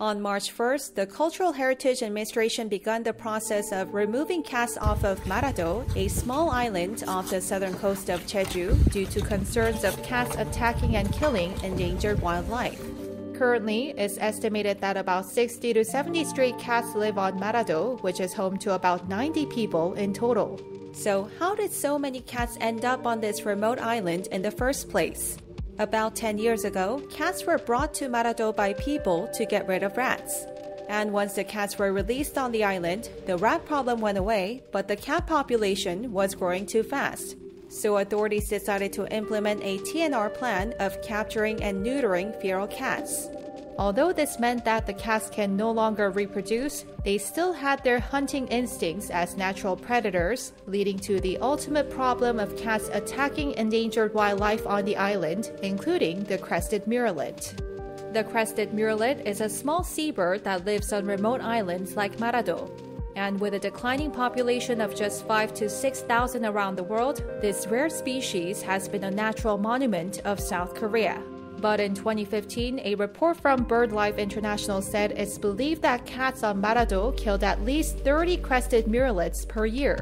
On March 1st, the Cultural Heritage Administration began the process of removing cats off of Marado, a small island off the southern coast of Jeju, due to concerns of cats attacking and killing endangered wildlife. Currently, it's estimated that about 60 to 70 stray cats live on Marado, which is home to about 90 people in total. So, how did so many cats end up on this remote island in the first place? About 10 years ago, cats were brought to Marado by people to get rid of rats. And once the cats were released on the island, the rat problem went away, but the cat population was growing too fast. So authorities decided to implement a TNR plan of capturing and neutering feral cats. Although this meant that the cats can no longer reproduce, they still had their hunting instincts as natural predators, leading to the ultimate problem of cats attacking endangered wildlife on the island, including the crested murrelet. The crested murrelet is a small seabird that lives on remote islands like Marado. And with a declining population of just 5 to 6,000 around the world, this rare species has been a natural monument of South Korea. But in 2015, a report from BirdLife International said it's believed that cats on Marado killed at least 30 crested murrelets per year.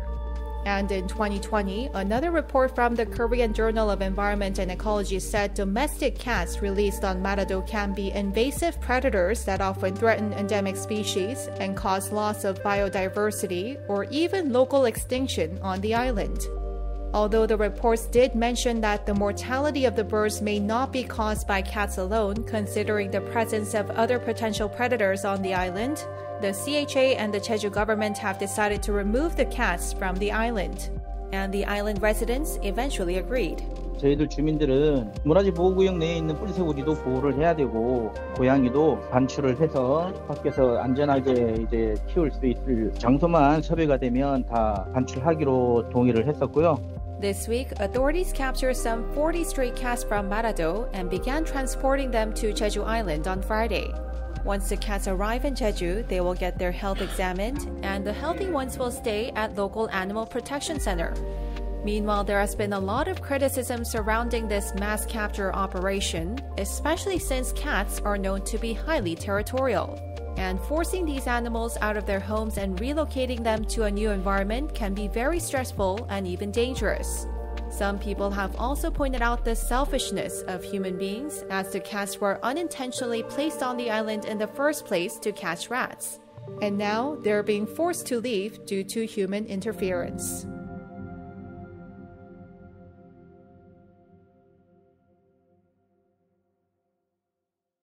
And in 2020, another report from the Korean Journal of Environment and Ecology said domestic cats released on Marado can be invasive predators that often threaten endemic species and cause loss of biodiversity or even local extinction on the island. Although the reports did mention that the mortality of the birds may not be caused by cats alone, considering the presence of other potential predators on the island, the CHA and the Jeju government have decided to remove the cats from the island. And the island residents eventually agreed. 저희들 주민들은 문화재 보호구역 내에 있는 뿔쇠오리도 보호를 해야 되고 고양이도 반출을 해서 밖에서 안전하게 이제 키울 수 있을 장소만 섭외가 되면 다 반출하기로 동의를 했었고요. This week, authorities captured some 40 stray cats from Marado and began transporting them to Jeju Island on Friday. Once the cats arrive in Jeju, they will get their health examined, and the healthy ones will stay at local animal protection center. Meanwhile, there has been a lot of criticism surrounding this mass capture operation, especially since cats are known to be highly territorial. And forcing these animals out of their homes and relocating them to a new environment can be very stressful and even dangerous. Some people have also pointed out the selfishness of human beings as the cats were unintentionally placed on the island in the first place to catch rats. And now they're being forced to leave due to human interference.